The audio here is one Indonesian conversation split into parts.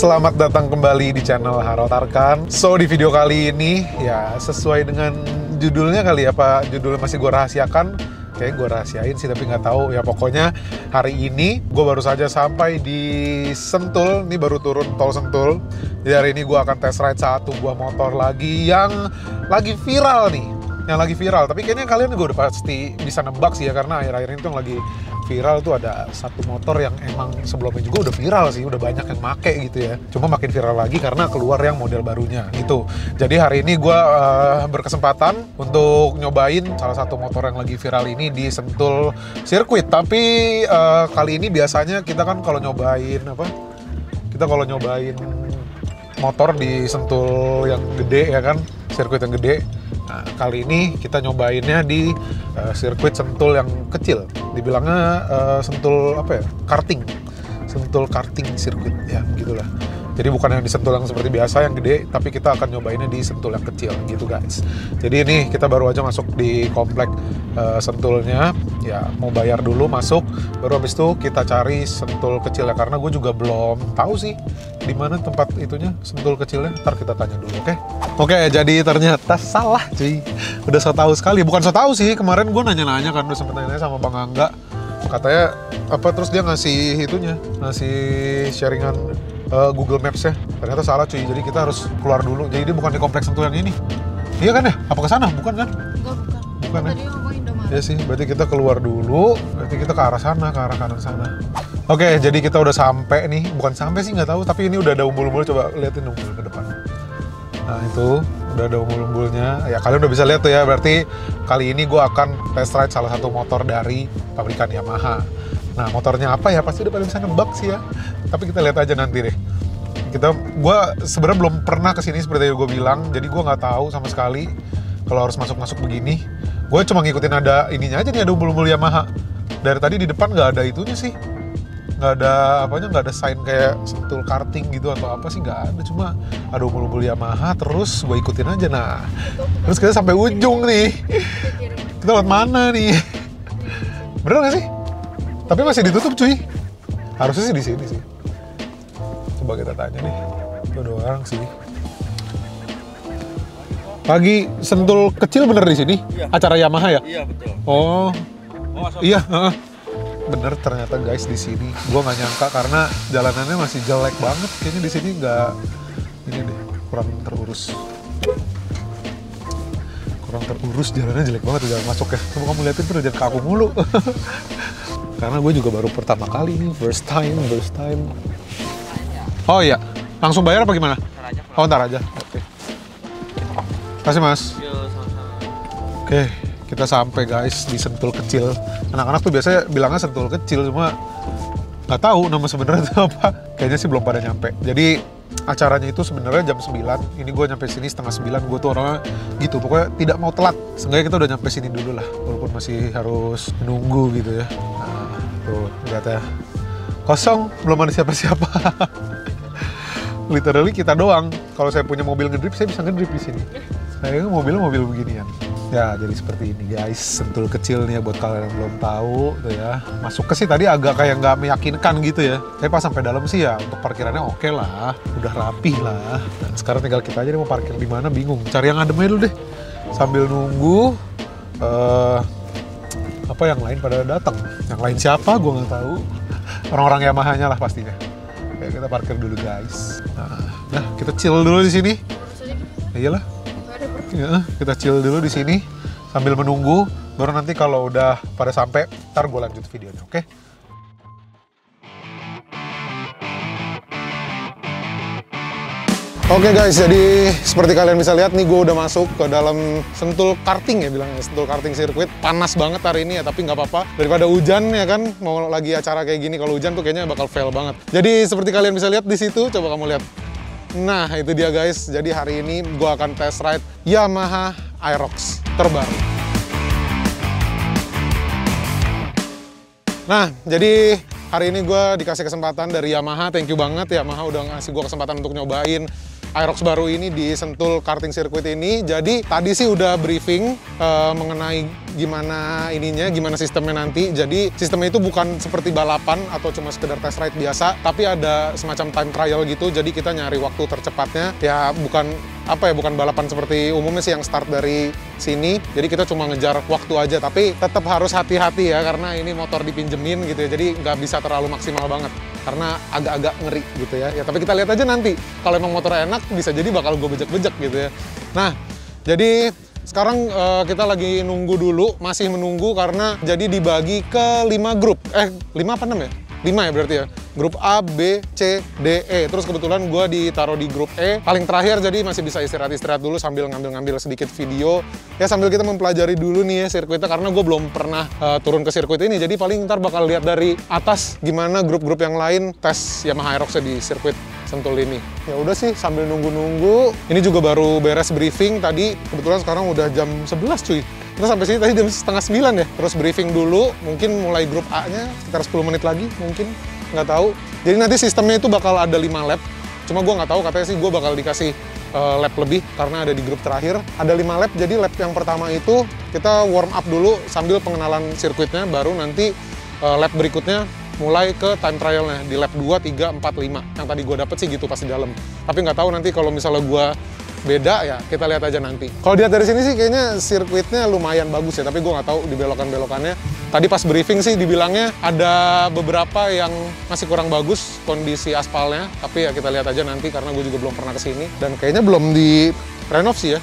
selamat datang kembali di channel Haro Tarkan. So di video kali ini ya sesuai dengan judulnya kali ya Pak, judulnya masih gue rahasiakan. Kayak gue rahasiain sih tapi nggak tahu ya pokoknya hari ini gue baru saja sampai di Sentul, ini baru turun tol Sentul. Jadi hari ini gue akan test ride satu buah motor lagi yang lagi viral nih, yang lagi viral. Tapi kayaknya kalian juga udah pasti bisa nebak sih ya karena akhir-akhir ini tuh yang lagi viral tuh ada satu motor yang emang sebelumnya juga udah viral sih, udah banyak yang make gitu ya. Cuma makin viral lagi karena keluar yang model barunya gitu. Jadi hari ini gue uh, berkesempatan untuk nyobain salah satu motor yang lagi viral ini di Sentul Sirkuit. Tapi uh, kali ini biasanya kita kan kalau nyobain apa? Kita kalau nyobain motor di Sentul yang gede ya kan, sirkuit yang gede. Nah, kali ini kita nyobainnya di uh, sirkuit Sentul yang kecil. Dibilangnya uh, Sentul apa ya? Karting. Sentul karting sirkuit ya, begitulah. Jadi bukan yang di Sentul yang seperti biasa yang gede, tapi kita akan nyobainnya di Sentul yang kecil gitu guys. Jadi ini kita baru aja masuk di komplek uh, Sentulnya, ya mau bayar dulu masuk, baru habis itu kita cari Sentul kecilnya karena gue juga belum tahu sih di mana tempat itunya Sentul kecilnya. Ntar kita tanya dulu, oke? Okay? Oke, okay, jadi ternyata salah cuy. Udah so tahu sekali, bukan so tahu sih. Kemarin gue nanya-nanya kan, udah sempet nanya sama Bang Angga. Katanya apa terus dia ngasih itunya, ngasih sharingan uh, Google Maps ya. Ternyata salah cuy. Jadi kita harus keluar dulu. Jadi dia bukan di kompleks Sentul yang ini. Iya kan ya? Apa ke sana? Bukan kan? Enggak, bukan. Bukan ya? Tadi ngomong Indomaret. Ya sih, berarti kita keluar dulu, berarti kita ke arah sana, ke arah kanan sana. Oke, jadi kita udah sampai nih, bukan sampai sih nggak tahu, tapi ini udah ada umbul-umbul, coba liatin umbul ke depan. Nah itu, udah ada umbul-umbulnya. Ya kalian udah bisa lihat tuh ya, berarti kali ini gue akan test ride salah satu motor dari pabrikan Yamaha. Nah motornya apa ya, pasti udah pada bisa nebak sih ya. Tapi kita lihat aja nanti deh. Kita, gue sebenarnya belum pernah ke sini seperti yang gue bilang, jadi gue nggak tahu sama sekali kalau harus masuk-masuk begini. Gue cuma ngikutin ada ininya aja nih, ada umbul-umbul Yamaha. Dari tadi di depan nggak ada itunya sih, nggak ada apanya nggak ada sign kayak sentul karting gitu atau apa sih nggak ada cuma ada umbul-umbul Yamaha terus gue ikutin aja nah terus kita sampai ujung nih kita lewat mana nih bener nggak sih tapi masih ditutup cuy harusnya sih di sini sih coba kita tanya nih itu ada orang sih pagi sentul kecil bener di sini Iya. acara Yamaha ya Iya betul. oh masuk? Iya, heeh. bener ternyata guys di sini. Gue nggak nyangka karena jalanannya masih jelek banget. Kayaknya di sini nggak ini deh kurang terurus. Kurang terurus jalannya jelek banget jalan masuk ya. Coba kamu liatin tuh jangan kaku mulu. karena gue juga baru pertama kali nih, first time, first time. Oh iya, langsung bayar apa gimana? Oh ntar aja. Oke. Kasih mas. Sama-sama. Oke, kita sampai guys di Sentul kecil. Anak-anak tuh biasanya bilangnya Sentul kecil, cuma nggak tahu nama sebenarnya itu apa. Kayaknya sih belum pada nyampe. Jadi acaranya itu sebenarnya jam 9. Ini gue nyampe sini setengah 9. Gue tuh orangnya gitu. Pokoknya tidak mau telat. Seenggaknya kita udah nyampe sini dulu lah. Walaupun masih harus menunggu gitu ya. Nah, tuh lihat ya. Kosong, belum ada siapa-siapa. Literally kita doang. Kalau saya punya mobil ngedrip, saya bisa ngedrip di sini. Saya mobilnya mobil beginian. Ya, jadi seperti ini guys, sentul kecil nih ya buat kalian yang belum tahu tuh ya. Masuk ke sih tadi agak kayak nggak meyakinkan gitu ya. Tapi pas sampai dalam sih ya untuk parkirannya oke lah, udah rapih lah. Dan sekarang tinggal kita aja nih mau parkir di mana bingung. Cari yang adem aja dulu deh. Sambil nunggu eh apa yang lain pada datang. Yang lain siapa gue nggak tahu. Orang-orang Yamaha-nya lah pastinya. Oke, kita parkir dulu guys. Nah, nah kita chill dulu di sini. Ya iyalah. Ya, kita chill dulu di sini sambil menunggu. Baru nanti kalau udah pada sampai, ntar gue lanjut videonya, oke? Oke guys, jadi seperti kalian bisa lihat nih gue udah masuk ke dalam sentul karting ya bilangnya, sentul karting sirkuit. Panas banget hari ini ya, tapi nggak apa-apa. Daripada hujan ya kan, mau lagi acara kayak gini, kalau hujan tuh kayaknya bakal fail banget. Jadi seperti kalian bisa lihat di situ, coba kamu lihat. Nah, itu dia guys. Jadi hari ini gue akan test ride Yamaha Aerox terbaru. Nah, jadi hari ini gue dikasih kesempatan dari Yamaha. Thank you banget Yamaha udah ngasih gue kesempatan untuk nyobain Aerox baru ini di Sentul Karting Circuit ini. Jadi tadi sih udah briefing eh, mengenai gimana ininya, gimana sistemnya nanti. Jadi sistemnya itu bukan seperti balapan atau cuma sekedar test ride biasa, tapi ada semacam time trial gitu. Jadi kita nyari waktu tercepatnya. Ya bukan apa ya, bukan balapan seperti umumnya sih yang start dari sini. Jadi kita cuma ngejar waktu aja, tapi tetap harus hati-hati ya karena ini motor dipinjemin gitu ya. Jadi nggak bisa terlalu maksimal banget karena agak-agak ngeri gitu ya. Ya tapi kita lihat aja nanti. Kalau emang motor enak bisa jadi bakal gue bejek-bejek gitu ya. Nah, jadi sekarang eh, kita lagi nunggu dulu, masih menunggu karena jadi dibagi ke 5 grup. Eh, 5 apa 6 ya? 5 ya berarti ya. Grup A, B, C, D, E. Terus kebetulan gue ditaruh di grup E. Paling terakhir jadi masih bisa istirahat-istirahat dulu sambil ngambil-ngambil sedikit video. Ya sambil kita mempelajari dulu nih ya sirkuitnya karena gue belum pernah eh, turun ke sirkuit ini. Jadi paling ntar bakal lihat dari atas gimana grup-grup yang lain tes Yamaha Aerox di sirkuit Sentul ini. Ya udah sih sambil nunggu-nunggu. Ini juga baru beres briefing tadi. Kebetulan sekarang udah jam 11 cuy. Kita sampai sini tadi jam setengah 9 ya. Terus briefing dulu, mungkin mulai grup A-nya sekitar 10 menit lagi mungkin. Nggak tahu. Jadi nanti sistemnya itu bakal ada 5 lap. Cuma gue nggak tahu, katanya sih gue bakal dikasih eh, lap lebih karena ada di grup terakhir. Ada 5 lap, jadi lap yang pertama itu kita warm up dulu sambil pengenalan sirkuitnya, baru nanti eh, lap berikutnya mulai ke time trialnya di lap 2, 3, 4, 5 yang tadi gue dapet sih gitu pas di dalam tapi nggak tahu nanti kalau misalnya gue beda ya kita lihat aja nanti kalau dilihat dari sini sih kayaknya sirkuitnya lumayan bagus ya tapi gue nggak tahu di belokan-belokannya tadi pas briefing sih dibilangnya ada beberapa yang masih kurang bagus kondisi aspalnya. Tapi ya kita lihat aja nanti karena gue juga belum pernah ke sini dan kayaknya belum di renov sih ya.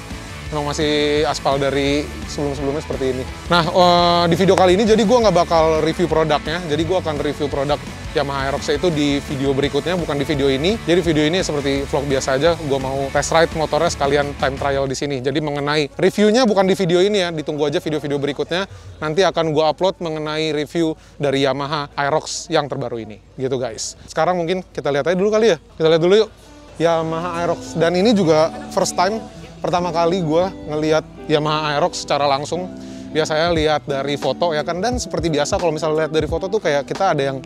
Memang masih aspal dari sebelum-sebelumnya seperti ini. Nah, eh, di video kali ini jadi gue nggak bakal review produknya, jadi gue akan review produk Yamaha Aerox itu di video berikutnya, bukan di video ini. Jadi video ini seperti vlog biasa aja, gue mau test ride motornya sekalian time trial di sini. Jadi mengenai reviewnya bukan di video ini ya, ditunggu aja video-video berikutnya. Nanti akan gue upload mengenai review dari Yamaha Aerox yang terbaru ini, gitu guys. Sekarang mungkin kita lihat aja dulu kali ya, kita lihat dulu yuk. Yamaha Aerox dan ini juga first time pertama kali gue ngelihat Yamaha Aerox secara langsung biasanya lihat dari foto ya kan dan seperti biasa kalau misalnya lihat dari foto tuh kayak kita ada yang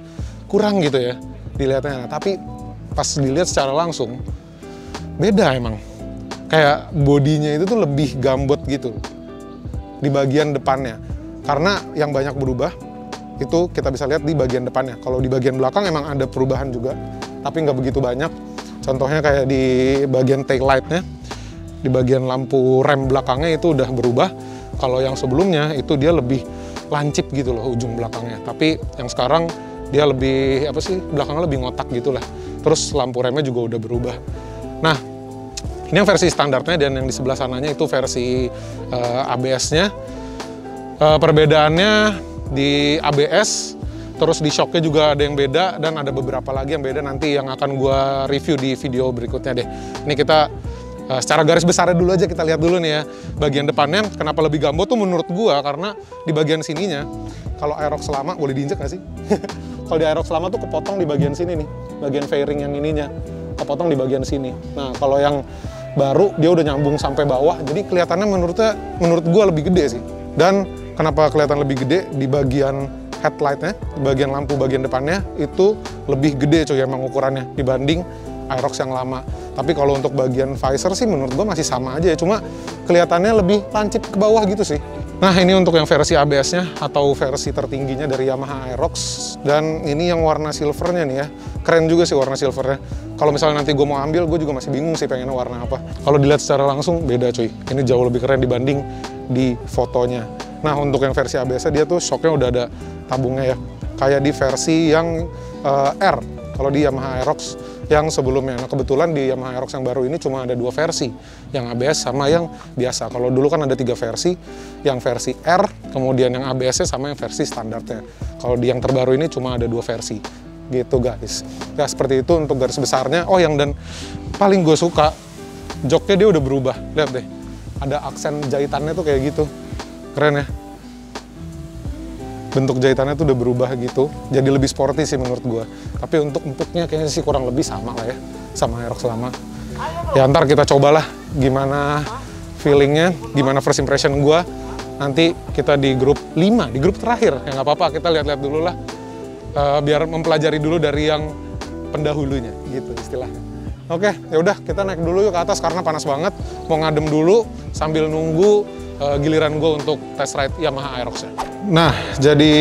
kurang gitu ya dilihatnya. Nah, tapi pas dilihat secara langsung beda emang. Kayak bodinya itu tuh lebih gambot gitu di bagian depannya. Karena yang banyak berubah itu kita bisa lihat di bagian depannya. Kalau di bagian belakang emang ada perubahan juga tapi nggak begitu banyak. Contohnya kayak di bagian tail lightnya di bagian lampu rem belakangnya itu udah berubah. Kalau yang sebelumnya itu dia lebih lancip gitu loh ujung belakangnya. Tapi yang sekarang dia lebih apa sih belakangnya lebih ngotak gitu lah. Terus lampu remnya juga udah berubah. Nah ini yang versi standarnya dan yang di sebelah sananya itu versi eh, ABS-nya. Eh, perbedaannya di ABS terus di shocknya juga ada yang beda dan ada beberapa lagi yang beda nanti yang akan gua review di video berikutnya deh. Ini kita Uh, secara garis besarnya dulu aja kita lihat dulu nih ya bagian depannya kenapa lebih gambot tuh menurut gua karena di bagian sininya kalau Aerox lama boleh diinjek nggak sih kalau di Aerox lama tuh kepotong di bagian sini nih bagian fairing yang ininya kepotong di bagian sini nah kalau yang baru dia udah nyambung sampai bawah jadi kelihatannya menurutnya menurut gua lebih gede sih dan kenapa kelihatan lebih gede di bagian headlightnya di bagian lampu bagian depannya itu lebih gede coy emang ukurannya dibanding Aerox yang lama. Tapi kalau untuk bagian visor sih menurut gua masih sama aja ya, cuma kelihatannya lebih lancip ke bawah gitu sih. Nah ini untuk yang versi ABS-nya atau versi tertingginya dari Yamaha Aerox. Dan ini yang warna silvernya nih ya. Keren juga sih warna silvernya. Kalau misalnya nanti gue mau ambil gue juga masih bingung sih pengennya warna apa. Kalau dilihat secara langsung beda cuy. Ini jauh lebih keren dibanding di fotonya. Nah untuk yang versi ABS-nya dia tuh shocknya udah ada tabungnya ya. Kayak di versi yang eh, R. Kalau di Yamaha Aerox yang sebelumnya. Nah kebetulan di Yamaha Aerox yang baru ini cuma ada dua versi, yang ABS sama yang biasa. Kalau dulu kan ada tiga versi, yang versi R, kemudian yang ABS-nya sama yang versi standarnya. Kalau di yang terbaru ini cuma ada dua versi, gitu guys. Ya seperti itu untuk garis besarnya. Oh yang dan paling gue suka, joknya dia udah berubah. Lihat deh, ada aksen jahitannya tuh kayak gitu. Keren ya bentuk jahitannya tuh udah berubah gitu. Jadi lebih sporty sih menurut gua. Tapi untuk empuknya kayaknya sih kurang lebih sama lah ya. Sama Aerox lama. Ya ntar kita cobalah gimana feelingnya gimana first impression gua. Nanti kita di grup 5 di grup terakhir. Ya nggak apa-apa kita lihat-lihat dulu lah. Eh, biar mempelajari dulu dari yang pendahulunya gitu istilahnya. Oke, ya udah kita naik dulu yuk ke atas karena panas banget. Mau ngadem dulu sambil nunggu uh, giliran gue untuk test ride Yamaha Aerox ya. Nah, jadi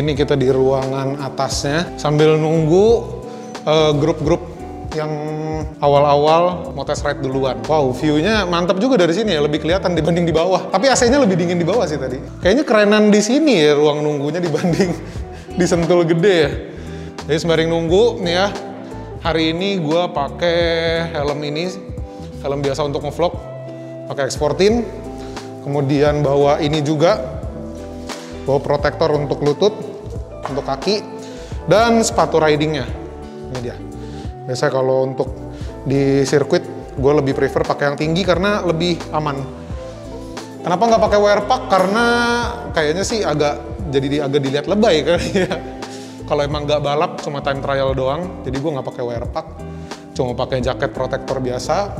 ini kita di ruangan atasnya sambil nunggu uh, grup-grup yang awal-awal mau test ride duluan. Wow, view-nya mantap juga dari sini ya, lebih kelihatan dibanding di bawah. Tapi AC-nya lebih dingin di bawah sih tadi. Kayaknya kerenan di sini ya ruang nunggunya dibanding di Sentul gede ya. Jadi sembari nunggu nih ya, hari ini gue pakai helm ini, helm biasa untuk ngevlog, pakai X14. Kemudian bawa ini juga, bawa protektor untuk lutut, untuk kaki, dan sepatu ridingnya. Ini dia. Biasanya kalau untuk di sirkuit, gue lebih prefer pakai yang tinggi karena lebih aman. Kenapa nggak pakai wear pack? Karena kayaknya sih agak jadi di, agak dilihat lebay kali ya. Kalau emang nggak balap, cuma time trial doang, jadi gue nggak pakai wear pack. Cuma pakai jaket protektor biasa,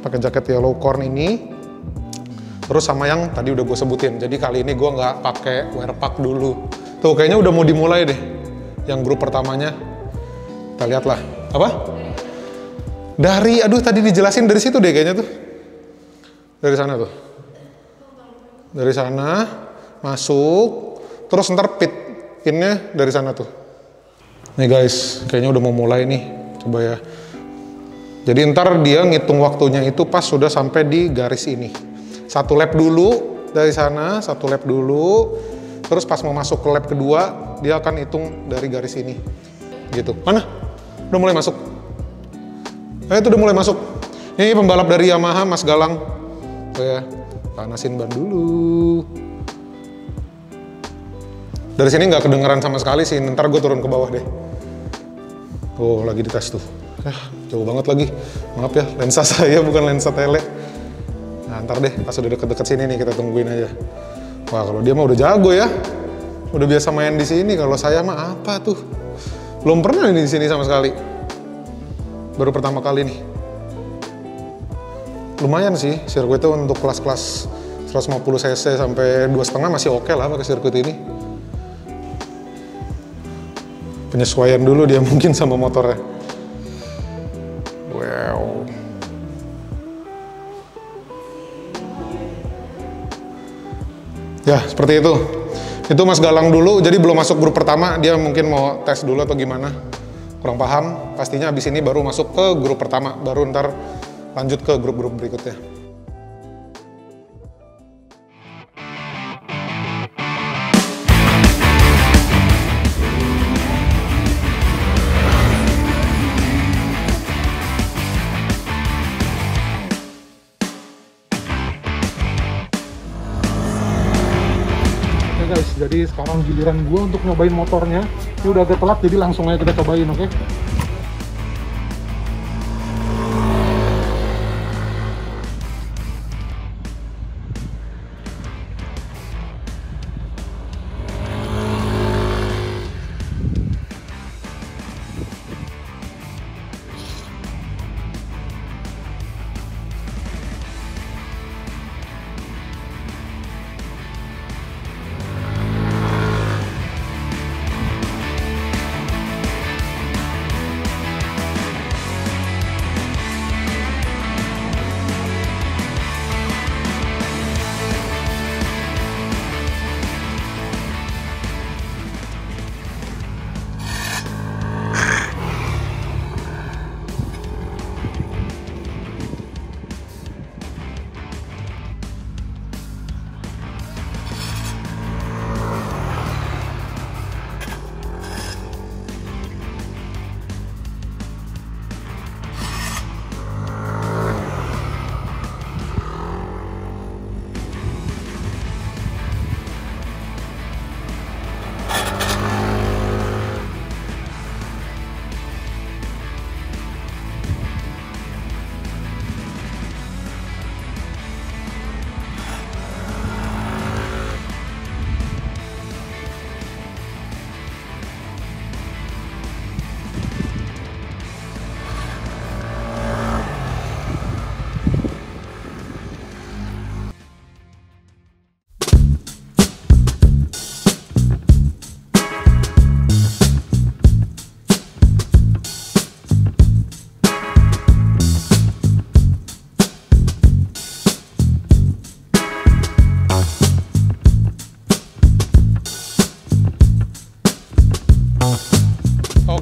pakai jaket yellow corn ini, terus sama yang tadi udah gue sebutin. Jadi kali ini gue nggak pakai wear pack dulu. Tuh kayaknya udah mau dimulai deh, yang grup pertamanya. Kita lihat lah. Apa? Dari, aduh tadi dijelasin dari situ deh kayaknya tuh. Dari sana tuh. Dari sana, masuk, terus ntar pit innya dari sana tuh. Nih guys, kayaknya udah mau mulai nih. Coba ya. Jadi ntar dia ngitung waktunya itu pas sudah sampai di garis ini. Satu lap dulu dari sana, satu lap dulu. Terus pas mau masuk ke lap kedua, dia akan hitung dari garis ini. Gitu. Mana? Udah mulai masuk. Eh itu udah mulai masuk. Ini pembalap dari Yamaha, Mas Galang. Saya panasin ban dulu. Dari sini nggak kedengeran sama sekali sih, ntar gue turun ke bawah deh. Tuh, lagi dites tuh. Ah, jauh banget lagi. Maaf ya, lensa saya bukan lensa tele. Nah, ntar deh, pas udah deket-deket sini nih kita tungguin aja. Wah, kalau dia mah udah jago ya. Udah biasa main di sini. Kalau saya mah apa tuh? Belum pernah di sini sama sekali. Baru pertama kali nih. Lumayan sih sirkuitnya untuk kelas-kelas 150 cc sampai 2,5 masih oke lah pakai sirkuit ini. Penyesuaian dulu dia mungkin sama motornya. Ya, seperti itu. Itu Mas Galang dulu, jadi belum masuk grup pertama, dia mungkin mau tes dulu atau gimana. Kurang paham, pastinya abis ini baru masuk ke grup pertama, baru ntar lanjut ke grup-grup berikutnya. Guys, jadi sekarang giliran gue untuk nyobain motornya. Ini udah agak telat, jadi langsung aja kita cobain, oke?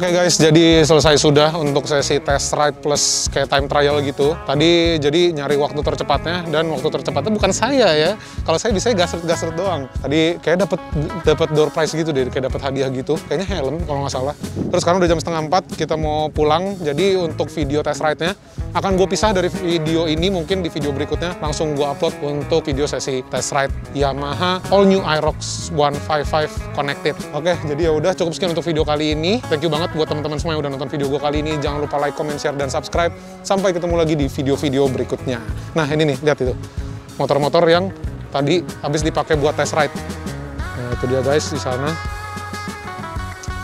Oke guys, jadi selesai sudah untuk sesi test ride plus kayak time trial gitu. Tadi jadi nyari waktu tercepatnya dan waktu tercepatnya bukan saya ya. Kalau saya bisa gasret-gasret doang. Tadi kayak dapat dapat door prize gitu deh, kayak dapat hadiah gitu. Kayaknya helm kalau nggak salah. Terus sekarang udah jam setengah empat, kita mau pulang. Jadi untuk video test ride-nya akan gue pisah dari video ini mungkin di video berikutnya langsung gue upload untuk video sesi test ride Yamaha All New Aerox 155 Connected. Oke, jadi ya udah cukup sekian untuk video kali ini. Thank you banget buat teman-teman semua yang udah nonton video gue kali ini. Jangan lupa like, comment, share, dan subscribe. Sampai ketemu lagi di video-video berikutnya. Nah ini nih, lihat itu. Motor-motor yang tadi habis dipakai buat test ride. Nah itu dia guys di sana.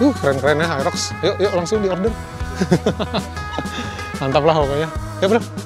Uh, keren-keren ya Aerox. Yuk, yuk langsung di order. Mantap lah pokoknya. Ya bro.